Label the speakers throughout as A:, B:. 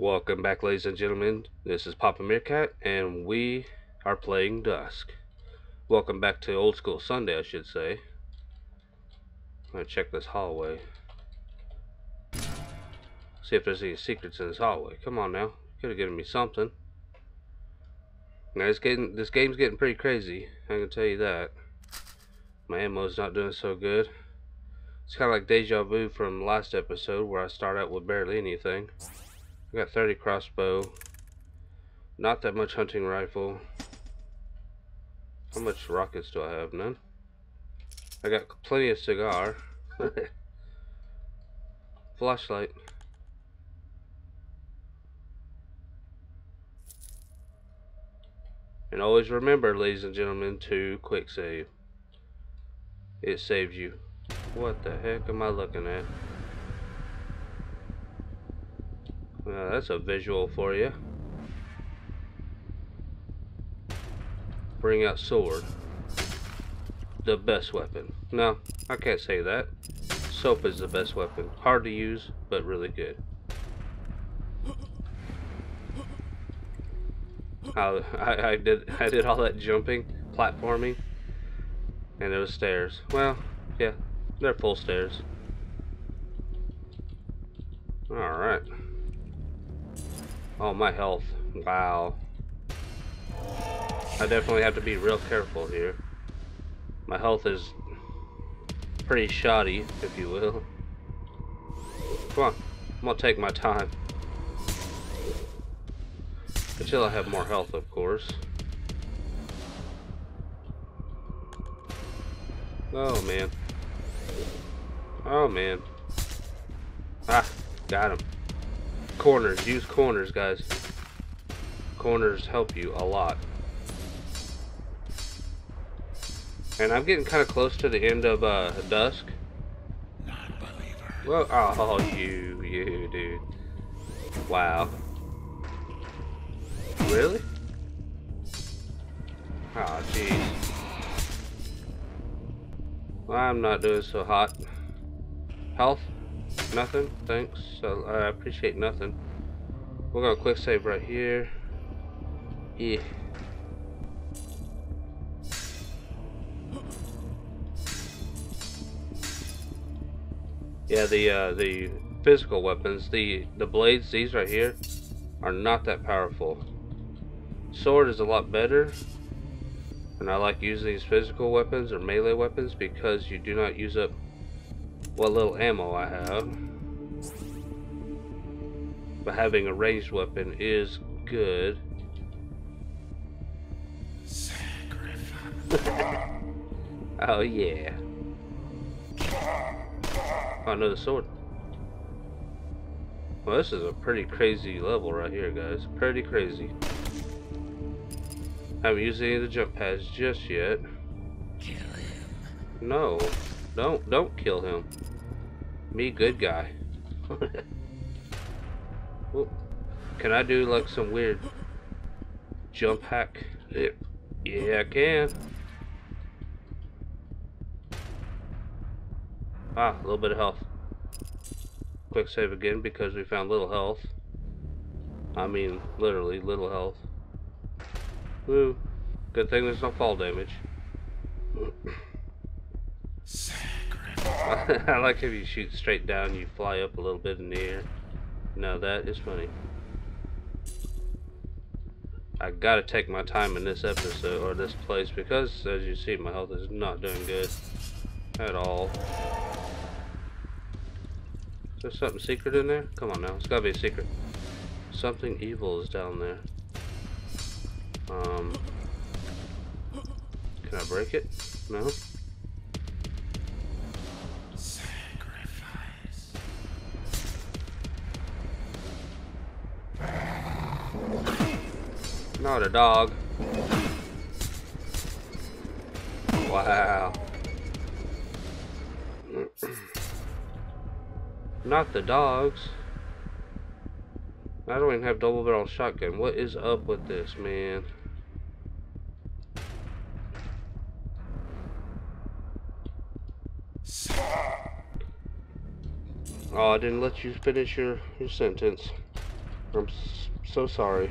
A: Welcome back ladies and gentlemen, this is Papa Meerkat and we are playing Dusk. Welcome back to Old School Sunday I should say. I'm gonna check this hallway. See if there's any secrets in this hallway. Come on now, could have given me something. Now it's getting, this game's getting pretty crazy, I can tell you that. My ammo's not doing so good. It's kind of like deja vu from last episode where I start out with barely anything. I got 30 crossbow. Not that much hunting rifle. How much rockets do I have? None. I got plenty of cigar. Flashlight. And always remember, ladies and gentlemen, to quick save. It saves you. What the heck am I looking at? That's a visual for you. Bring out sword. The best weapon. No, I can't say that. Soap is the best weapon. Hard to use, but really good. I, I, I did I did all that jumping, platforming, and it was stairs. Well, yeah, they're full stairs. Alright. Oh, my health. Wow. I definitely have to be real careful here. My health is pretty shoddy, if you will. Come on. I'm gonna take my time. Until I have more health, of course. Oh, man. Oh, man. Ah, got him. Corners. Use corners, guys. Corners help you a lot. And I'm getting kind of close to the end of uh, Dusk. Well, oh, you, you, dude. Wow. Really? Oh, jeez. Well, I'm not doing so hot. Health? Nothing? Thanks. So, I appreciate nothing. We're gonna quick save right here. Yeah. Yeah, the uh, the physical weapons, the the blades, these right here, are not that powerful. Sword is a lot better, and I like using these physical weapons or melee weapons because you do not use up what little ammo I have. But having a ranged weapon is good. oh yeah. Oh, another sword. Well, this is a pretty crazy level right here, guys. Pretty crazy. I haven't used any of the jump pads just yet.
B: Kill him.
A: No. Don't, don't kill him. Me good guy. can I do like some weird jump hack? Yeah, I can. Ah, a little bit of health. Quick save again because we found little health. I mean, literally, little health. Woo. Good thing there's no fall damage. I like if you shoot straight down, you fly up a little bit in the air. No, that is funny. I gotta take my time in this episode, or this place, because, as you see, my health is not doing good. At all. Is there something secret in there? Come on now, it's gotta be a secret. Something evil is down there. Um, can I break it? No? Not a dog. Wow. Not the dogs. I don't even have double barrel shotgun. What is up with this, man? Oh, I didn't let you finish your, your sentence. I'm so sorry.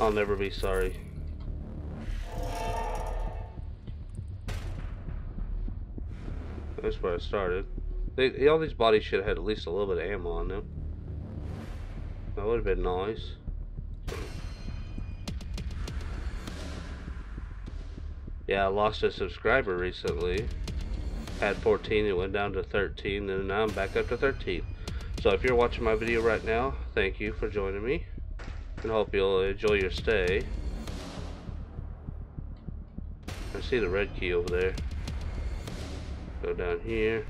A: I'll never be sorry. That's where I started. They, all these bodies should have had at least a little bit of ammo on them. That would have been nice. Yeah, I lost a subscriber recently. Had 14, it went down to 13, and now I'm back up to 13. So if you're watching my video right now, thank you for joining me. And hope you'll enjoy your stay. I see the red key over there. Go down here.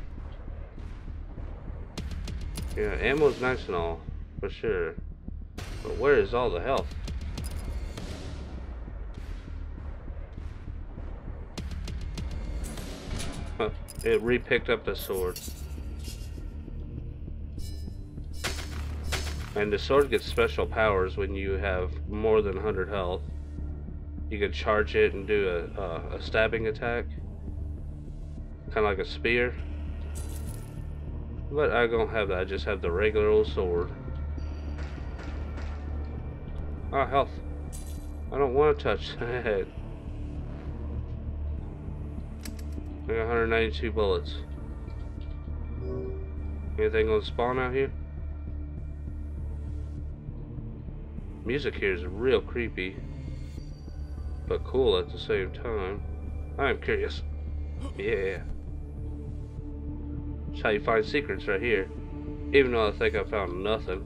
A: Yeah, ammo's nice and all, for sure. But where is all the health? it re-picked up the sword. And the sword gets special powers when you have more than 100 health. You can charge it and do a, a stabbing attack. Kind of like a spear. But I don't have that, I just have the regular old sword. Ah, health. I don't want to touch that. I got 192 bullets. Anything gonna spawn out here? Music here is real creepy, but cool at the same time. I'm curious. Yeah. That's how you find secrets right here. Even though I think I found nothing.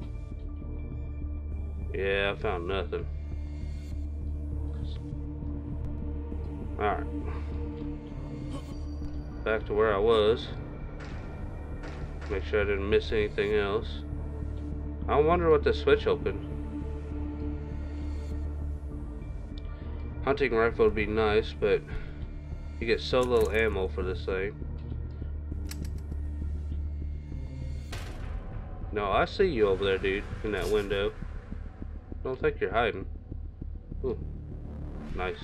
A: Yeah, I found nothing. Alright back to where I was. Make sure I didn't miss anything else. I wonder what the switch opened. Hunting rifle would be nice, but you get so little ammo for this thing. No, I see you over there, dude, in that window. Don't think you're hiding. Ooh, nice.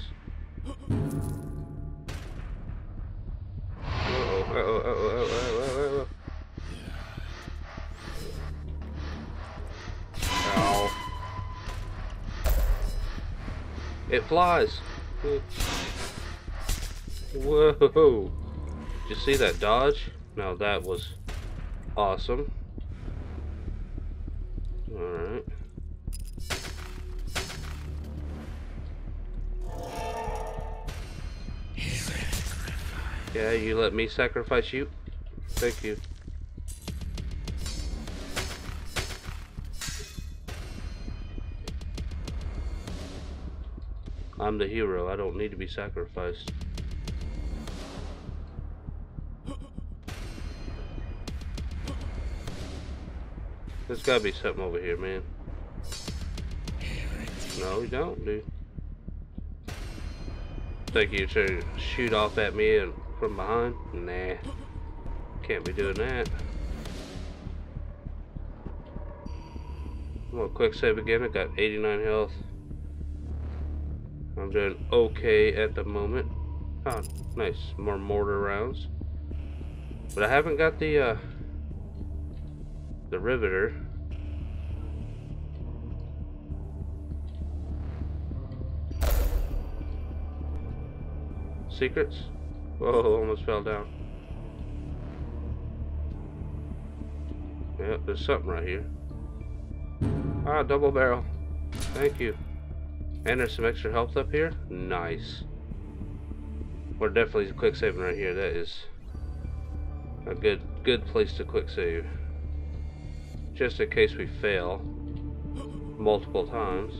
A: It flies. Whoa. Did you see that dodge? Now that was awesome. Alright. Yeah, you let me sacrifice you? Thank you. I'm the hero. I don't need to be sacrificed. There's gotta be something over here, man. No, you don't, dude. Think you to shoot off at me and from behind? Nah. Can't be doing that. I'm gonna quick save again. I got 89 health. I'm doing okay at the moment. Oh, nice. More mortar rounds. But I haven't got the, uh, the riveter. Secrets? Whoa, almost fell down. Yep, there's something right here. Ah, double barrel. Thank you. And there's some extra health up here. Nice. We're definitely quick saving right here. That is a good good place to quick save. Just in case we fail multiple times.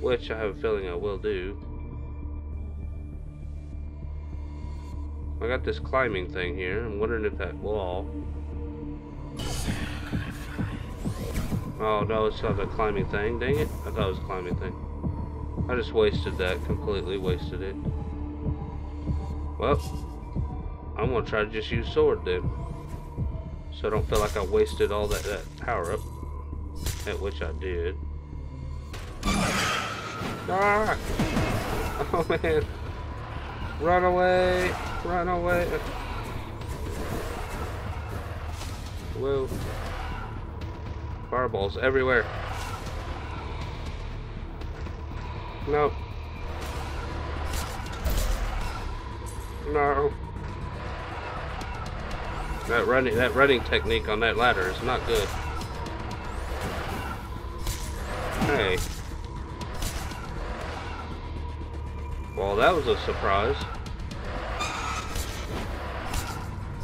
A: Which I have a feeling I will do. I got this climbing thing here. I'm wondering if that wall... Oh, no, it's not the climbing thing. Dang it. I thought it was a climbing thing. I just wasted that. Completely wasted it. Well, I'm to try to just use sword then. So I don't feel like I wasted all that, that power up. At which I did. Ah! Oh man. Run away! Run away! Whoa. Fireballs everywhere. No. No. That running that running technique on that ladder is not good. Hey. Well, that was a surprise.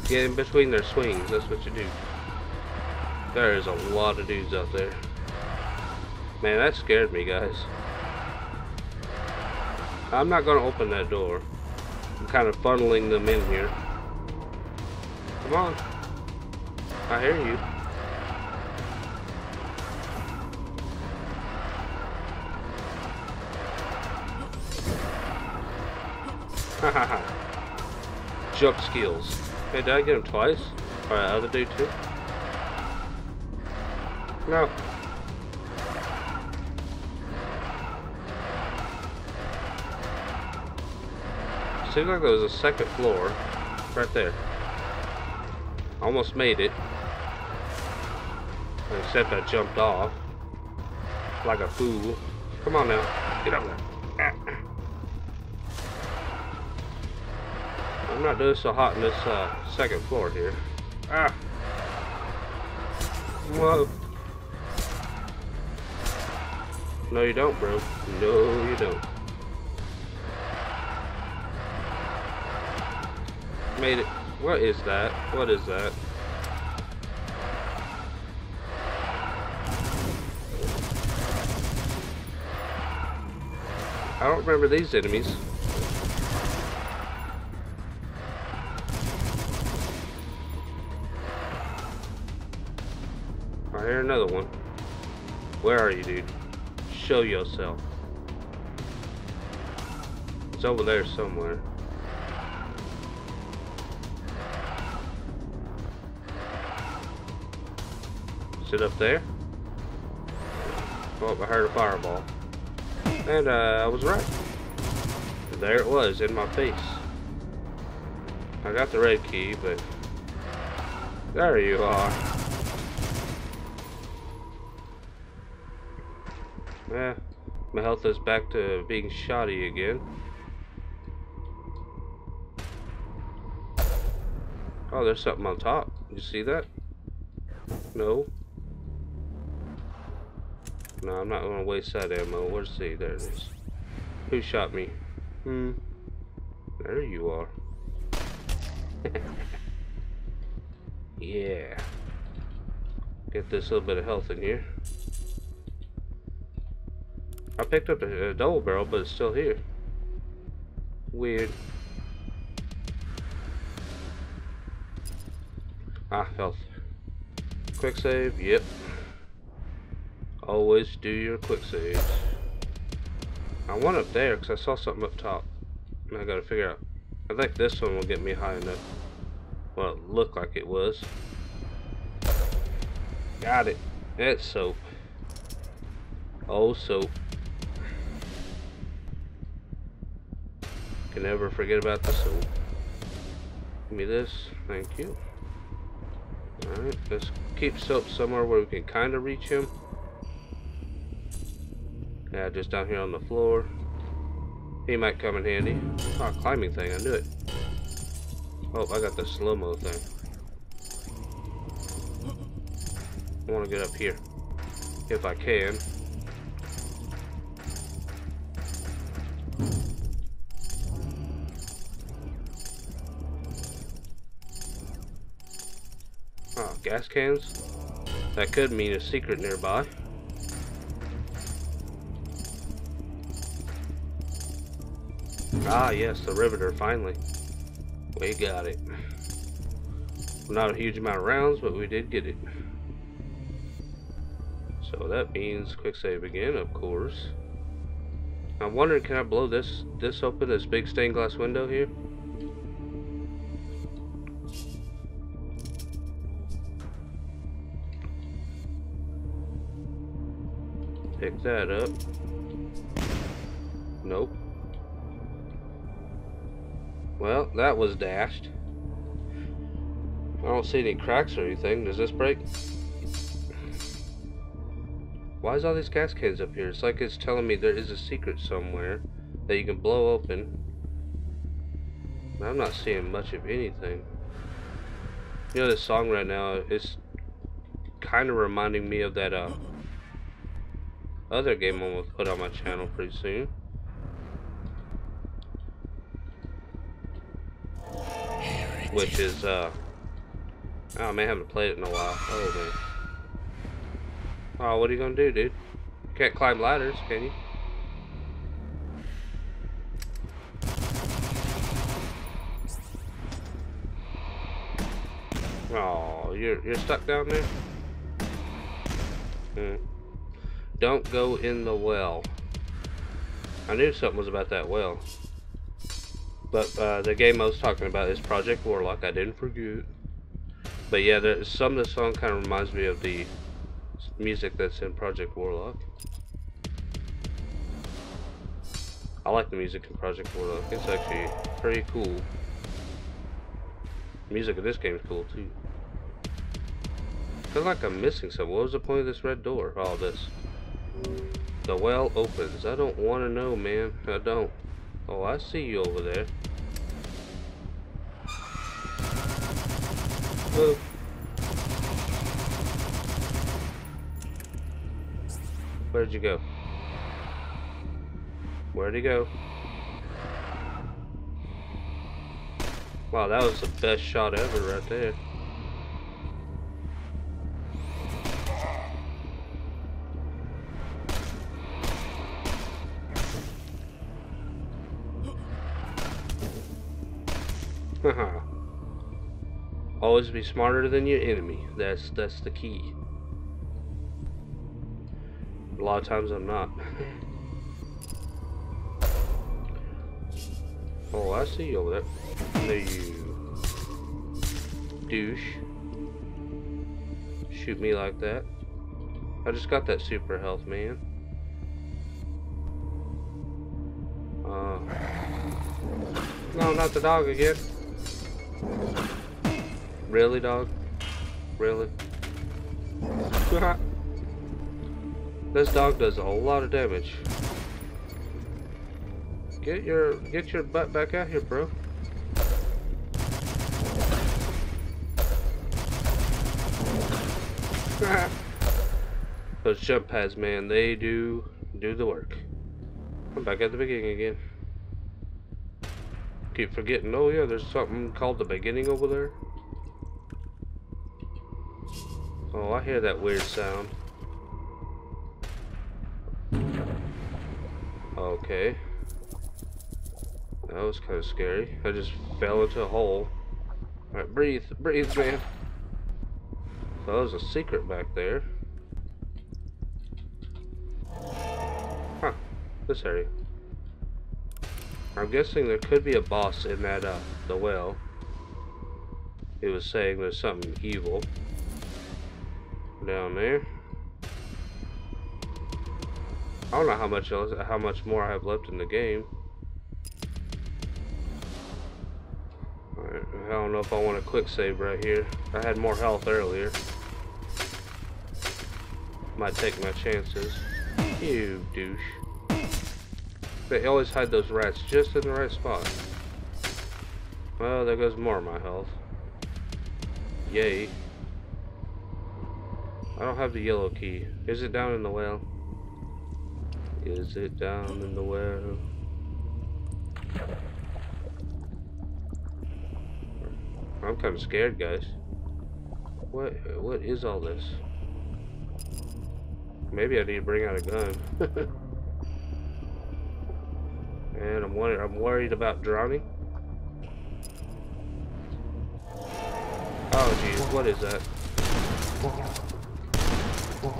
A: Get in between their swings, that's what you do. There is a lot of dudes out there. Man, that scared me, guys. I'm not going to open that door. I'm kind of funneling them in here. Come on. I hear you. Jump skills. Hey, did I get him twice? Or the other dude too? No. Seems like there was a second floor right there. Almost made it. Except I jumped off. Like a fool. Come on now. Get up there. I'm not doing so hot in this uh, second floor here. Ah. Whoa. No, you don't, bro. No, you don't. Made it. What is that? What is that? I don't remember these enemies. I hear another one. Where are you, dude? Show yourself. It's over there somewhere. Up there? Oh, I heard a fireball. And uh, I was right. There it was, in my face. I got the red key, but... There you are. Yeah, my health is back to being shoddy again. Oh, there's something on top. You see that? No. No, I'm not gonna waste that ammo. Where's see? There it is. Who shot me? Hmm. There you are. yeah. Get this little bit of health in here. I picked up a, a double barrel, but it's still here. Weird. Ah, health. Quick save, yep. Always do your quick saves. I went up there because I saw something up top. I gotta figure out. I think this one will get me high enough. Well, it looked like it was. Got it. It's soap. Oh, soap. Can never forget about the soap. Give me this. Thank you. Alright, let's keep soap somewhere where we can kind of reach him. Yeah, just down here on the floor. He might come in handy. Oh, climbing thing, I knew it. Oh, I got the slow-mo thing. I want to get up here. If I can. Oh, gas cans? That could mean a secret nearby. Ah, yes, the Riveter, finally. We got it. Not a huge amount of rounds, but we did get it. So that means quick save again, of course. I'm wondering, can I blow this this open, this big stained glass window here? Pick that up. Nope. Well, that was dashed. I don't see any cracks or anything. Does this break? Why is all these gas cans up here? It's like it's telling me there is a secret somewhere that you can blow open. I'm not seeing much of anything. You know, this song right now is kind of reminding me of that uh, other game I'm going to put on my channel pretty soon. Which is, uh, oh man, I haven't played it in a while. Oh man. Oh, what are you gonna do, dude? Can't climb ladders, can you? Oh, you're you're stuck down there. Hmm. Don't go in the well. I knew something was about that well. But uh, the game I was talking about is Project Warlock. I didn't forget. But yeah, there, some of the song kind of reminds me of the music that's in Project Warlock. I like the music in Project Warlock. It's actually pretty cool. The music of this game is cool too. I feel like I'm missing something. What was the point of this red door? All this. The well opens. I don't want to know, man. I don't. Oh, I see you over there. Where'd you go? Where'd he go? Wow, that was the best shot ever right there. Always be smarter than your enemy. That's that's the key. A lot of times I'm not. oh, I see you over there. There you douche. Shoot me like that. I just got that super health, man. Uh, no, not the dog again. Really, dog? Really? this dog does a whole lot of damage. Get your get your butt back out here, bro. Those jump pads, man, they do do the work. I'm back at the beginning again. Keep forgetting, oh yeah, there's something called the beginning over there. Oh, I hear that weird sound. Okay. That was kind of scary. I just fell into a hole. Alright, breathe. Breathe, man. So there's a secret back there. Huh. This area. I'm guessing there could be a boss in that, uh, the well. He was saying there's something evil down there. I don't know how much else, how much more I have left in the game. I don't know if I want to quick save right here. I had more health earlier. Might take my chances. You douche. They always hide those rats just in the right spot. Well, there goes more of my health. Yay. I don't have the yellow key. Is it down in the well? Is it down in the well? I'm kind of scared, guys. What what is all this? Maybe I need to bring out a gun. and I'm worried I'm worried about drowning. Oh geez, what is that? I'm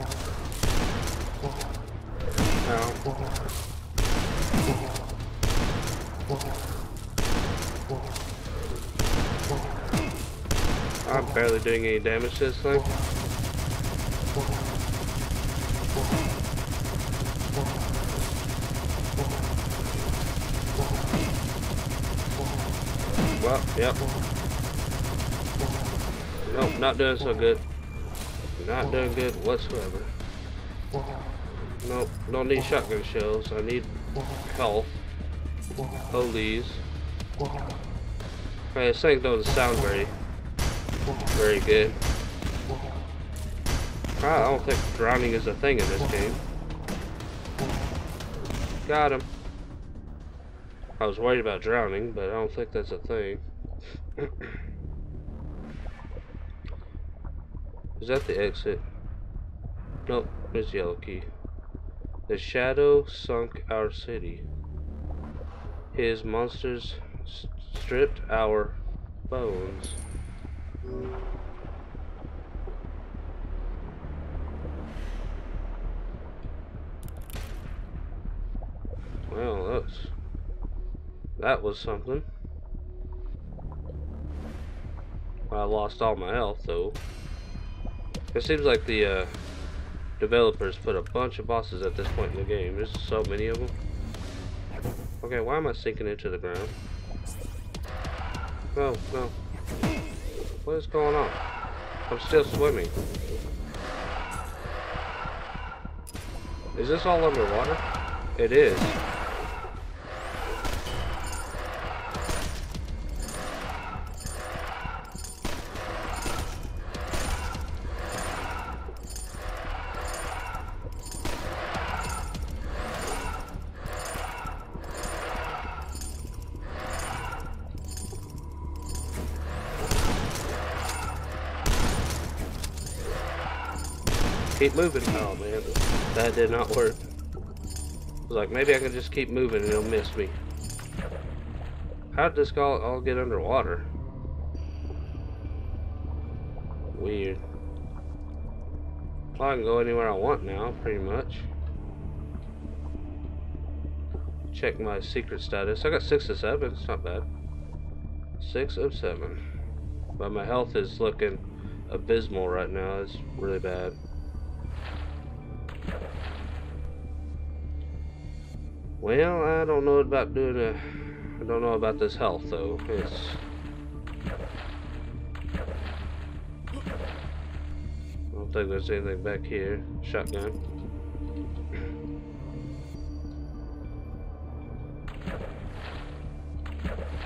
A: barely doing any damage to this thing. Well, yep. Nope, not doing so good. Not doing good whatsoever. Nope, don't need shotgun shells. I need health. Police. Okay, this thing doesn't sound very, very good. I don't think drowning is a thing in this game. Got him. I was worried about drowning, but I don't think that's a thing. is that the exit? Nope, there's yellow key. The shadow sunk our city. His monsters stripped our bones. Well, that's that was something. I lost all my health though. It seems like the uh, developers put a bunch of bosses at this point in the game. There's so many of them. Okay, why am I sinking into the ground? No, no. What is going on? I'm still swimming. Is this all underwater? It is. Keep moving. Oh man, that did not work. I was like, maybe I can just keep moving and it'll miss me. How did this all, all get underwater? Weird. Well, I can go anywhere I want now, pretty much. Check my secret status. I got 6 of 7. It's not bad. 6 of 7. But my health is looking abysmal right now. It's really bad. Well, I don't know about doing a... I don't know about this health, though. It's... I don't think there's anything back here. Shotgun.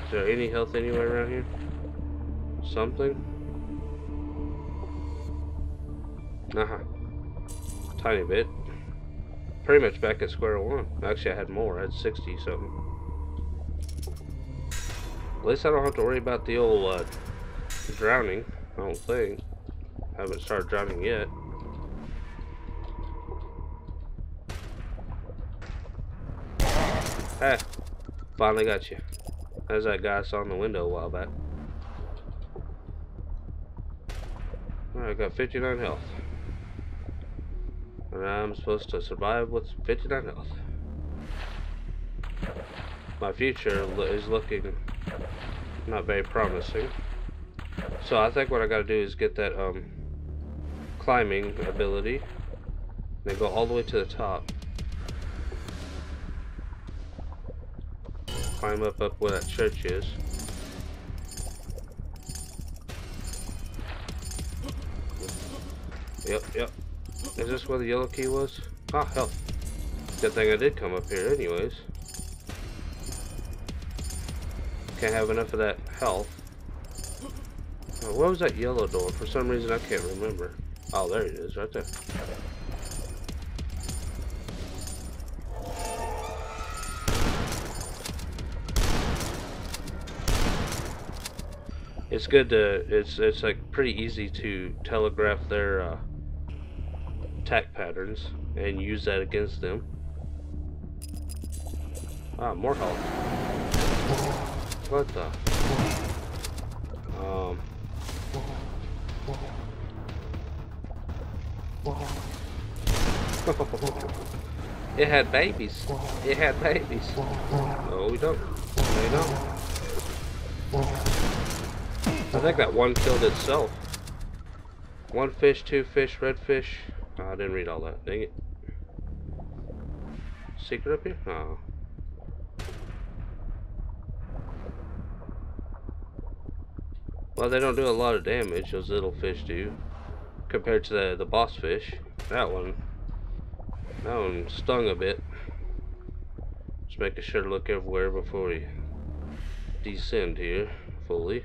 A: Is there any health anywhere around here? Something? Uh-huh. Tiny bit pretty much back at square one. Actually, I had more. I had 60 something. At least I don't have to worry about the old uh, drowning. I don't think. I haven't started drowning yet. Hey, finally got you. There's that guy I saw in the window a while back. Alright, I got 59 health. I'm supposed to survive with 59 health. My future is looking not very promising. So I think what I gotta do is get that um, climbing ability. And go all the way to the top. Climb up up where that church is. Yep, yep. Is this where the yellow key was? Ah, hell. Good thing I did come up here anyways. Can't have enough of that health. Oh, what was that yellow door? For some reason I can't remember. Oh, there it is, right there. It's good to, it's, it's like pretty easy to telegraph their, uh, attack patterns and use that against them. Ah, more health. What the? Um. it had babies. It had babies. No, we don't. We don't. I think that one killed itself. One fish, two fish, red fish. Oh, I didn't read all that. Dang it. Secret up here? Oh. Well, they don't do a lot of damage, those little fish do. Compared to the, the boss fish. That one. That one stung a bit. Just making sure to look everywhere before we descend here fully.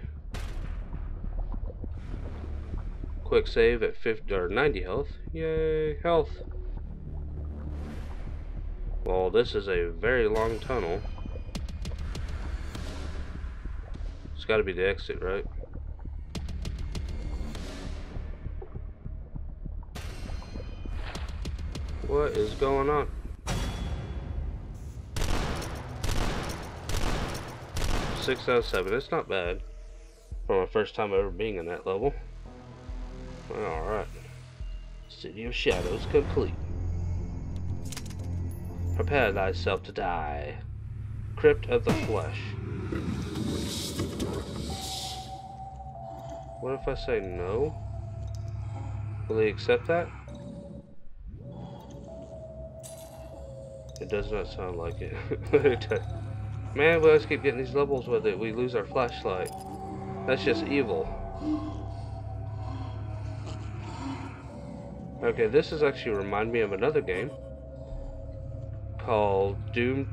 A: Quick save at 50 or 90 health. Yay, health. Well, this is a very long tunnel. It's got to be the exit, right? What is going on? Six out of seven. It's not bad for my first time ever being in that level. Alright. City of Shadows complete. Prepare thyself to die. Crypt of the Flesh. What if I say no? Will he accept that? It does not sound like it. Man, we always keep getting these levels with it. We lose our flashlight. That's just evil. Okay, this is actually remind me of another game called Doom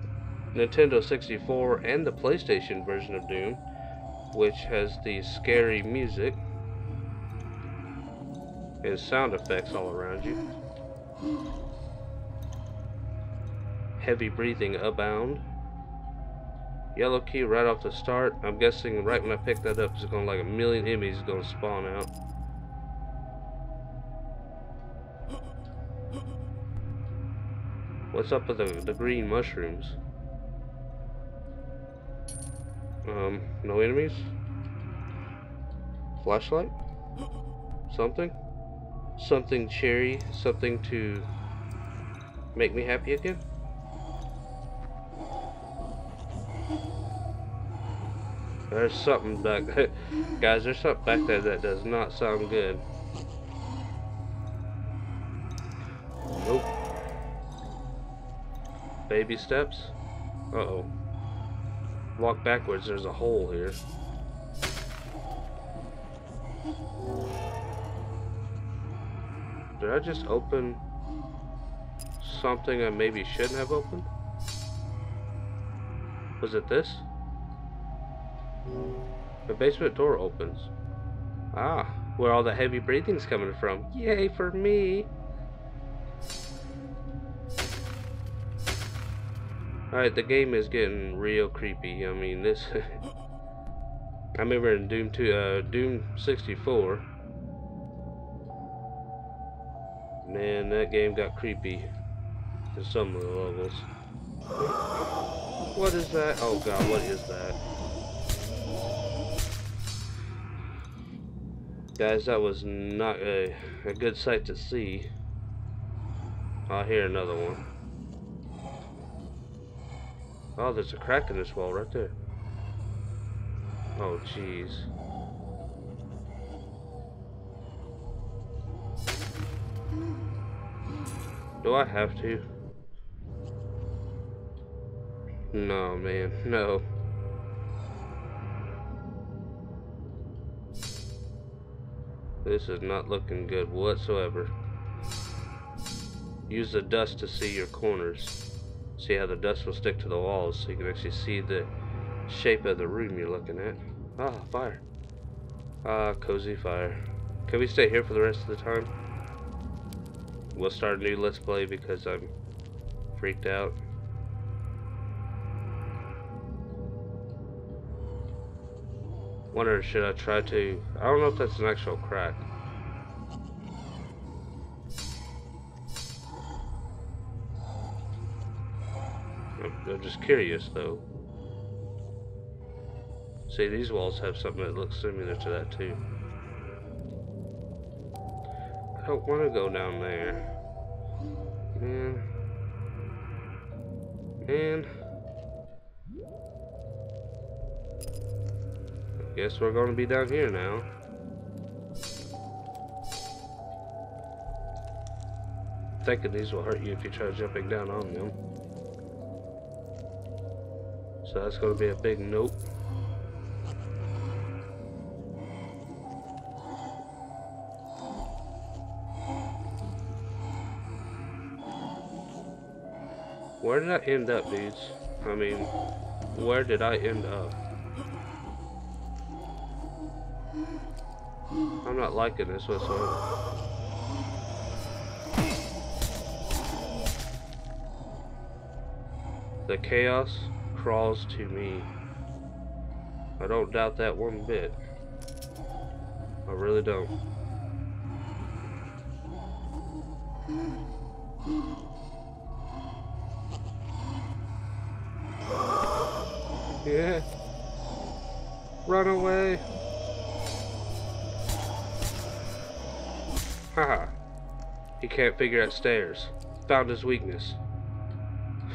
A: Nintendo 64 and the PlayStation version of Doom, which has the scary music and sound effects all around you. Heavy breathing abound. Yellow key right off the start. I'm guessing right when I pick that up, it's going to like a million enemies going to spawn out. What's up with the, the green mushrooms? Um, no enemies? Flashlight? Something? Something cherry? Something to make me happy again? There's something back there. Guys, there's something back there that does not sound good. Baby steps? Uh-oh. Walk backwards, there's a hole here. Did I just open something I maybe shouldn't have opened? Was it this? The basement door opens. Ah, where all the heavy breathing's coming from. Yay for me! Alright, the game is getting real creepy. I mean, this... I remember in Doom 2, uh, Doom 64. Man, that game got creepy in some of the levels. What is that? Oh god, what is that? Guys, that was not a, a good sight to see. I'll hear another one. Oh, there's a crack in this wall right there. Oh, jeez. Do I have to? No, man, no. This is not looking good whatsoever. Use the dust to see your corners. See how the dust will stick to the walls so you can actually see the shape of the room you're looking at. Ah, fire. Ah, cozy fire. Can we stay here for the rest of the time? We'll start a new Let's Play because I'm freaked out. Wonder should I try to... I don't know if that's an actual crack. I'm just curious though. See, these walls have something that looks similar to that too. I don't want to go down there. Man. Man. Guess we're gonna be down here now. Thinking these will hurt you if you try jumping down on them. So that's gonna be a big nope. Where did I end up, dudes? I mean, where did I end up? I'm not liking this whatsoever. The chaos crawls to me. I don't doubt that one bit. I really don't. Yeah. Run away. Haha. he can't figure out stairs. Found his weakness.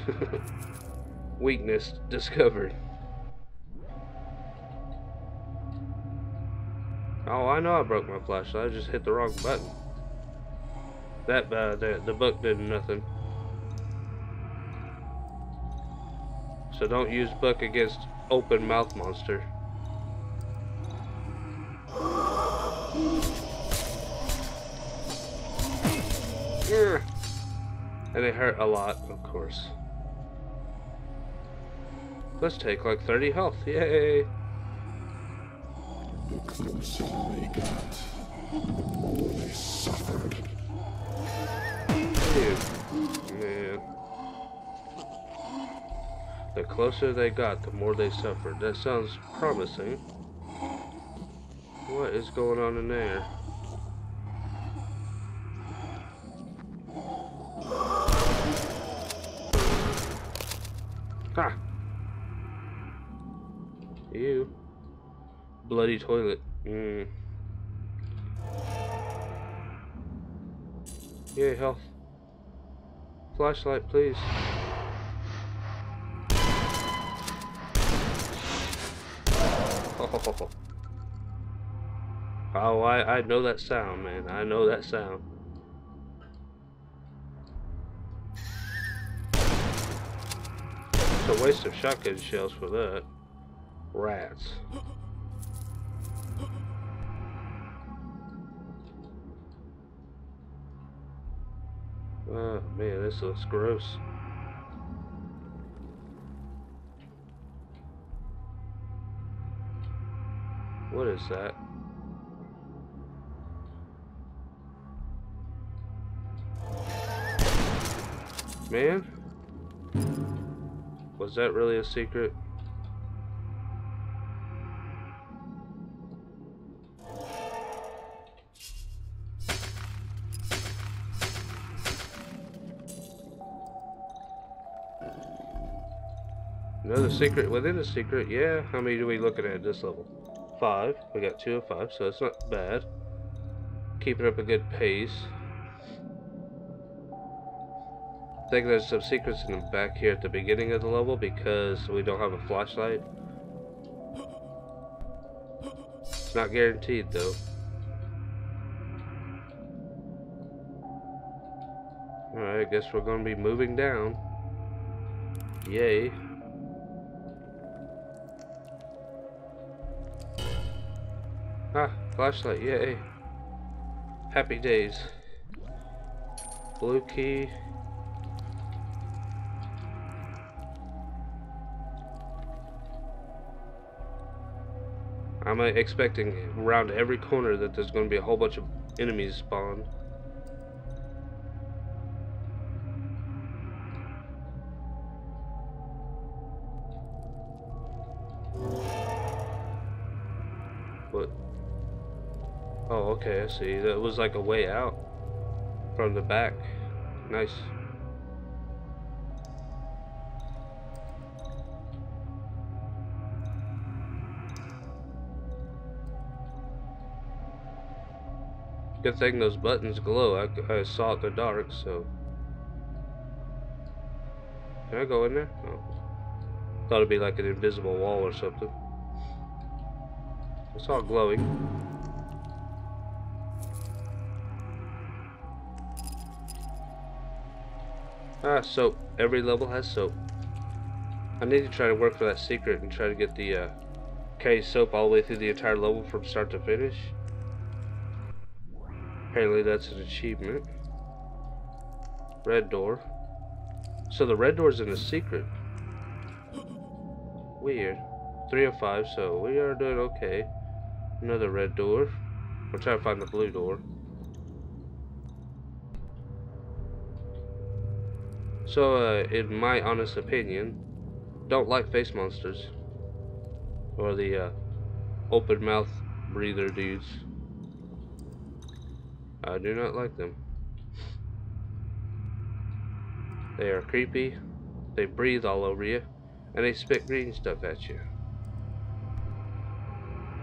A: weakness discovered. Oh, I know I broke my flashlight. I just hit the wrong button. That uh, the the book did nothing. So don't use book against open mouth monster. And it hurt a lot, of course. Let's take like 30 health. Yay!
B: The closer they got, the more they suffered.
A: Dude, man. The closer they got, the more they suffered. That sounds promising. What is going on in there? Ha! Ew. Bloody toilet. Mm. Yay, health. Flashlight, please. Oh, oh I, I know that sound, man. I know that sound. It's a waste of shotgun shells for that. Rats. Oh man, this looks gross. What is that? Man? Was that really a secret? Another secret within a secret, yeah. How many do we looking at at this level? Five. We got two of five, so it's not bad. Keeping up a good pace. I think there's some secrets in the back here at the beginning of the level because we don't have a flashlight. It's not guaranteed though. Alright, I guess we're going to be moving down. Yay. Flashlight, yay. Happy days. Blue key. I'm expecting around every corner that there's going to be a whole bunch of enemies spawned. Okay, I see. That was like a way out from the back. Nice. Good thing those buttons glow. I, I saw it in the dark, so. Can I go in there? Oh. Thought it'd be like an invisible wall or something. It's all glowing. Soap. Every level has soap. I need to try to work for that secret and try to get the uh, K soap all the way through the entire level from start to finish. Apparently that's an achievement. Red door. So the red door is in a secret. Weird. Three of five, so we are doing okay. Another red door. We're trying to find the blue door. So, uh, in my honest opinion, don't like face monsters. Or the, uh, open mouth breather dudes. I do not like them. They are creepy, they breathe all over you, and they spit green stuff at you.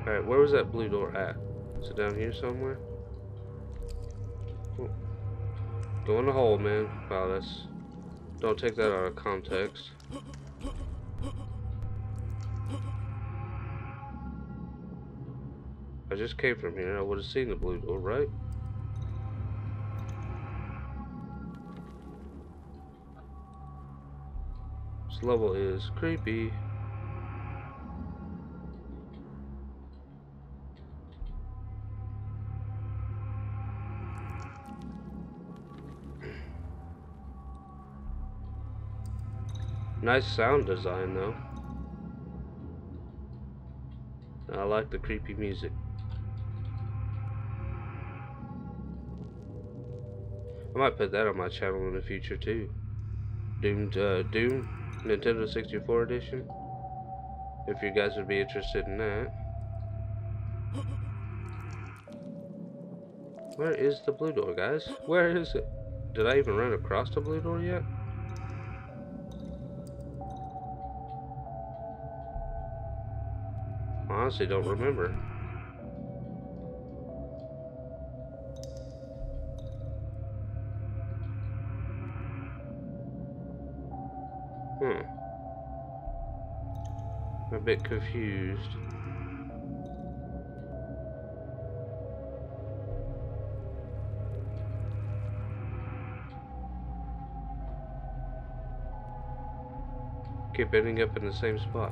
A: Alright, where was that blue door at? Is it down here somewhere? Oh. Go in the hole, man. Wow, that's... Don't take that out of context. I just came from here. I would have seen the blue door, right? This level is creepy. Nice sound design though. I like the creepy music. I might put that on my channel in the future too. Doom, uh, Doom, Nintendo 64 edition. If you guys would be interested in that. Where is the blue door, guys? Where is it? Did I even run across the blue door yet? Honestly don't remember. Hmm. I'm a bit confused. Keep ending up in the same spot.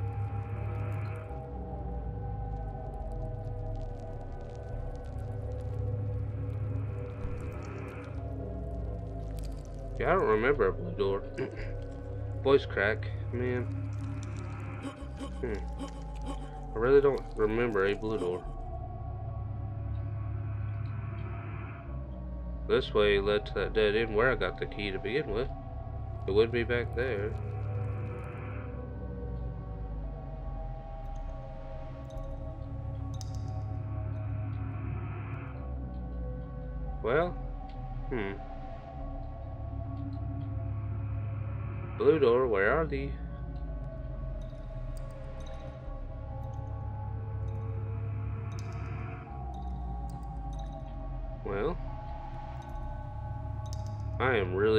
A: Remember a blue door. Voice crack, man. Hmm. I really don't remember a blue door. This way led to that dead end where I got the key to begin with. It would be back there.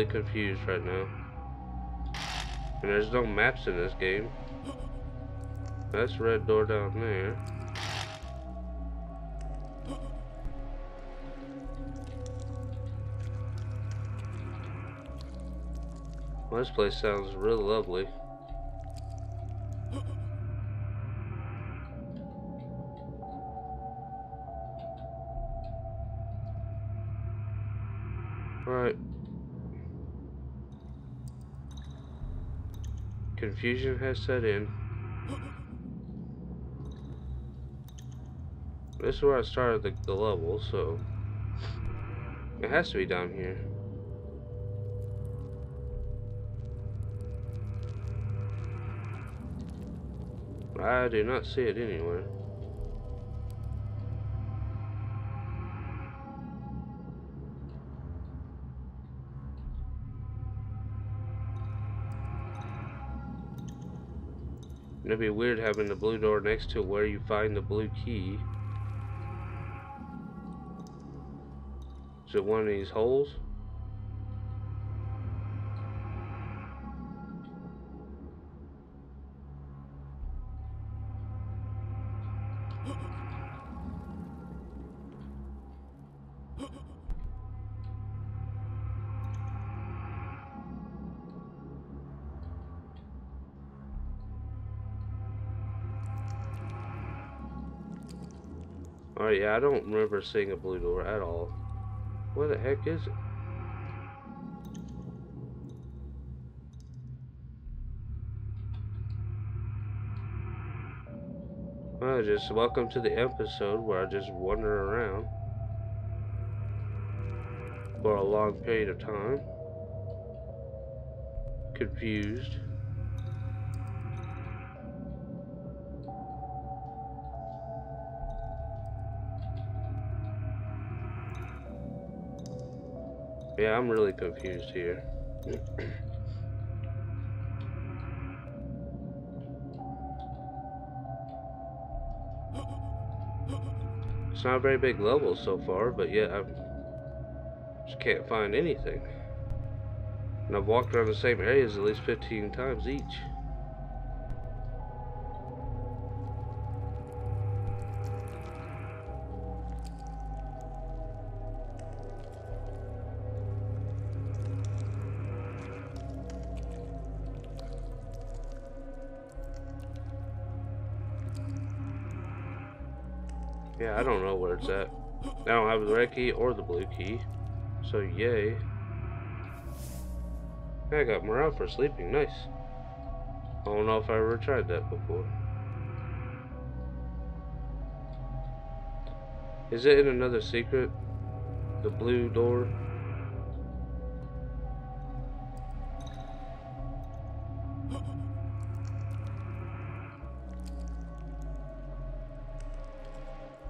A: Really confused right now. And there's no maps in this game. That's red door down there. Well, this place sounds really lovely. Confusion has set in. This is where I started the, the level, so... It has to be down here. I do not see it anywhere. It'd be weird having the blue door next to where you find the blue key. Is it one of these holes? right, yeah, I don't remember seeing a blue door at all. Where the heck is it? Well, just welcome to the episode where I just wander around for a long period of time. Confused. Yeah, I'm really confused here. it's not a very big level so far, but yet I just can't find anything. And I've walked around the same areas at least 15 times each. I don't know where it's at. I don't have the red key or the blue key. So yay. I got morale for sleeping. Nice. I don't know if I ever tried that before. Is it in another secret? The blue door?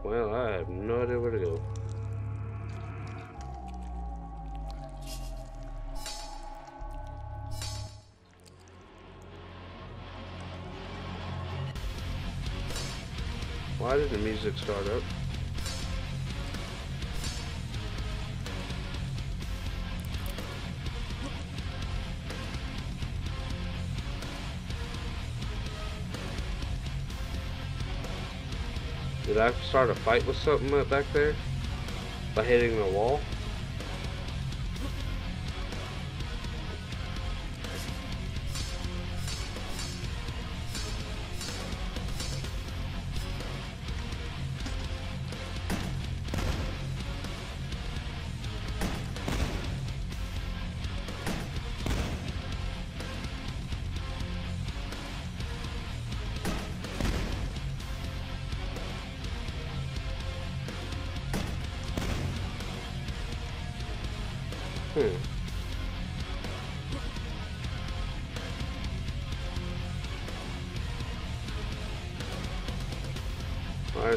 A: Well, I have no idea where to go. Why did the music start up? I start a fight with something back there? By hitting the wall?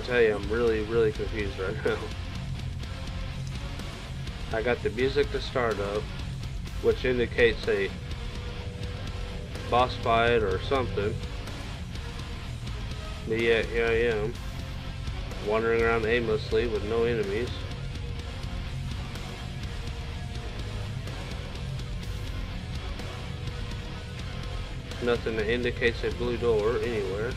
A: Tell you, I'm really, really confused right now. I got the music to start up, which indicates a boss fight or something. But here I am, wandering around aimlessly with no enemies. Nothing that indicates a blue door anywhere.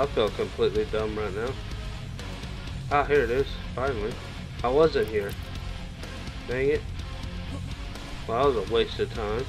A: I feel completely dumb right now. Ah, here it is. Finally. I wasn't here. Dang it. Well, that was a waste of time.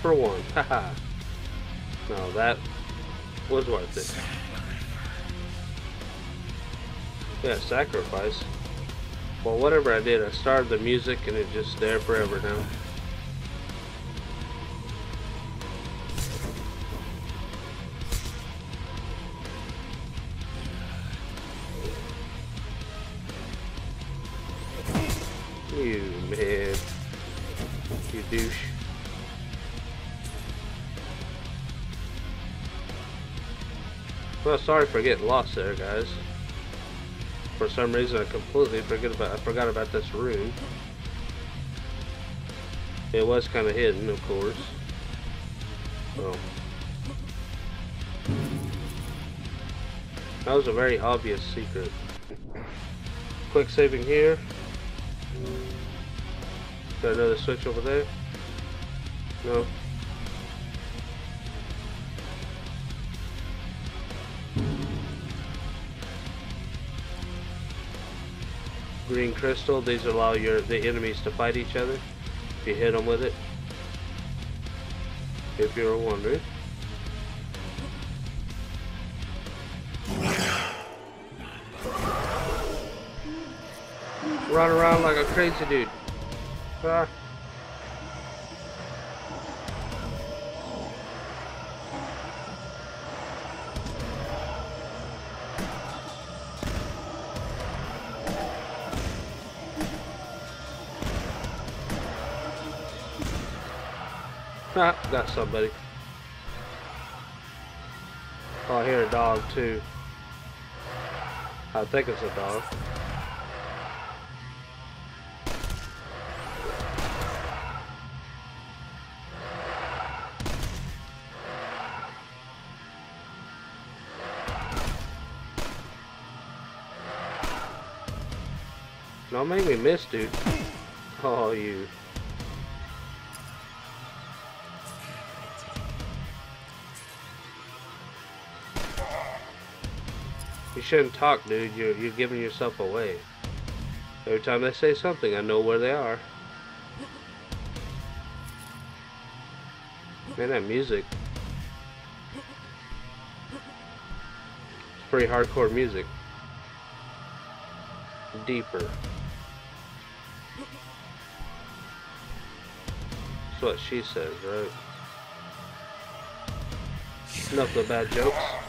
A: For one. Haha. no, that was worth it. Yeah, sacrifice. Well, whatever I did, I started the music and it's just there forever now. Well, sorry for getting lost there, guys. For some reason, I completely forget about I forgot about this room. It was kind of hidden, of course. So. That was a very obvious secret. Quick saving here. Got another switch over there? No. Green crystal, these allow your the enemies to fight each other if you hit them with it. If you're wondering. Run around like a crazy dude. Ah. Ah, got somebody. Oh, I hear a dog too. I think it's a dog. Don't make me miss, dude. Oh, you. Shouldn't talk, dude. You're, you're giving yourself away. Every time they say something, I know where they are. Man, that music. It's pretty hardcore music. Deeper. That's what she says, right? Enough of the bad jokes.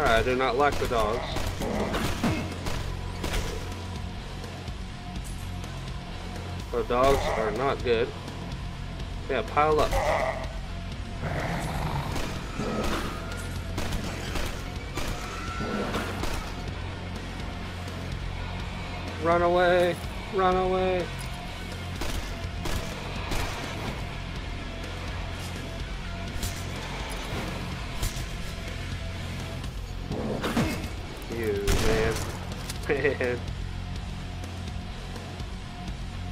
A: I do not like the dogs. The dogs are not good. Yeah, pile up. Run away! Run away! Man.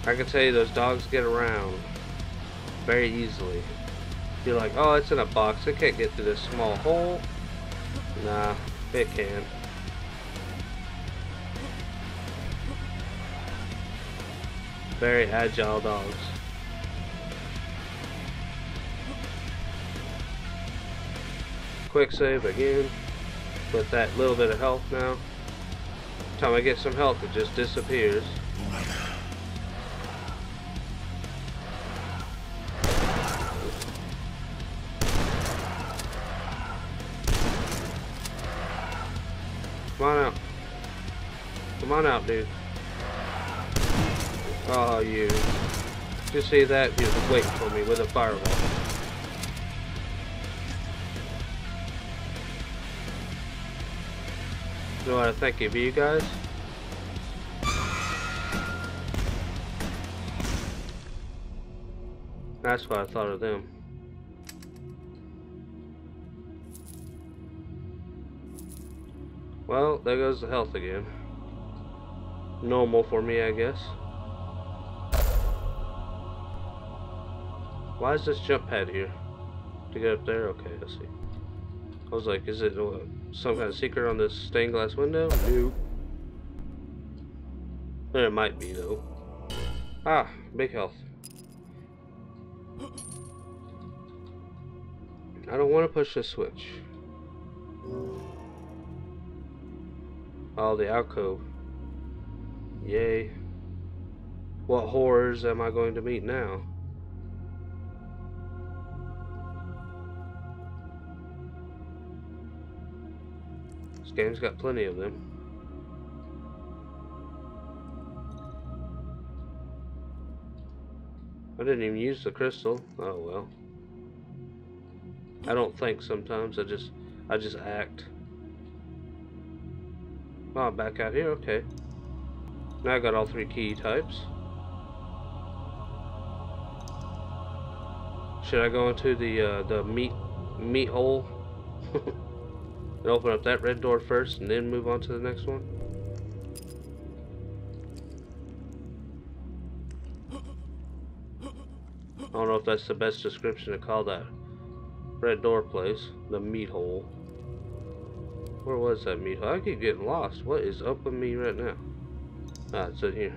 A: I can tell you those dogs get around very easily. You're like, oh, it's in a box. It can't get through this small hole. Nah, it can. Very agile dogs. Quick save again. With that little bit of health now. Time I get some health, it just disappears. Come on out. Come on out, dude. Oh, you. You see that? He was waiting for me with a fireball. You know what I think of you guys? That's what I thought of them. Well, there goes the health again. Normal for me, I guess. Why is this jump pad here? To get up there? Okay, I see. I was like, is it uh, some kind of secret on this stained glass window? Nope. There might be, though. Ah, big health. I don't want to push the switch. Oh, the alcove. Yay. What horrors am I going to meet now? game's got plenty of them. I didn't even use the crystal. Oh well. I don't think sometimes. I just I just act. Oh, back out here. Okay. Now I got all three key types. Should I go into the uh, the meat meat hole? and open up that red door first, and then move on to the next one? I don't know if that's the best description to call that red door place, the meat hole. Where was that meat hole? I keep getting lost. What is up with me right now? Ah, it's in here.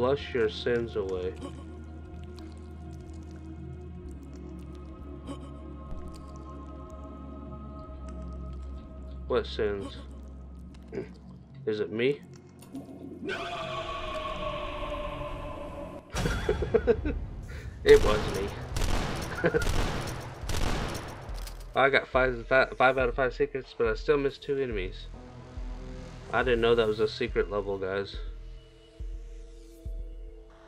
A: Flush your sins away. What sins? Is it me? it was me. I got five, five, five out of five secrets, but I still missed two enemies. I didn't know that was a secret level, guys.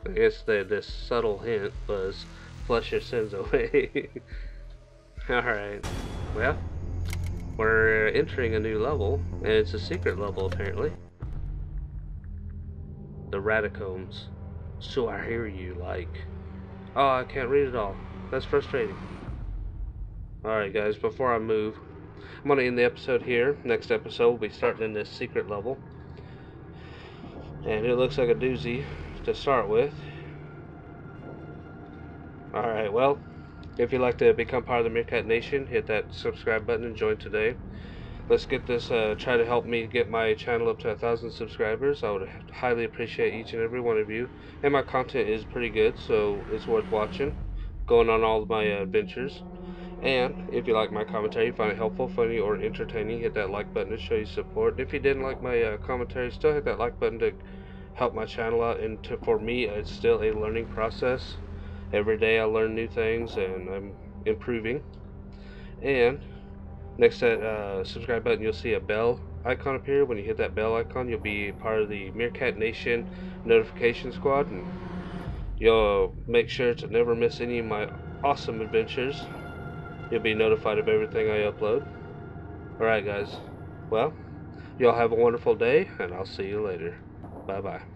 A: I guess the this subtle hint was flush your sins away. Alright. Well, we're entering a new level, and it's a secret level apparently. The Ratacombs. So I hear you like. Oh, I can't read it all. That's frustrating. Alright guys, before I move, I'm going to end the episode here. Next episode, we'll be starting in this secret level. And it looks like a doozy to start with. Alright, well, if you'd like to become part of the Meerkat Nation, hit that subscribe button and join today. Let's get this, uh, try to help me get my channel up to a thousand subscribers. I would highly appreciate each and every one of you. And my content is pretty good, so it's worth watching. Going on all my uh, adventures. And if you like my commentary, find it helpful, funny, or entertaining, hit that like button to show you support. If you didn't like my uh, commentary, still hit that like button to help my channel out. And to, for me, it's still a learning process. Every day I learn new things and I'm improving. And next to that uh, subscribe button, you'll see a bell icon appear. When you hit that bell icon, you'll be part of the Meerkat Nation notification squad. And you'll make sure to never miss any of my awesome adventures. You'll be notified of everything I upload. Alright guys, well, y'all have a wonderful day, and I'll see you later. 拜拜。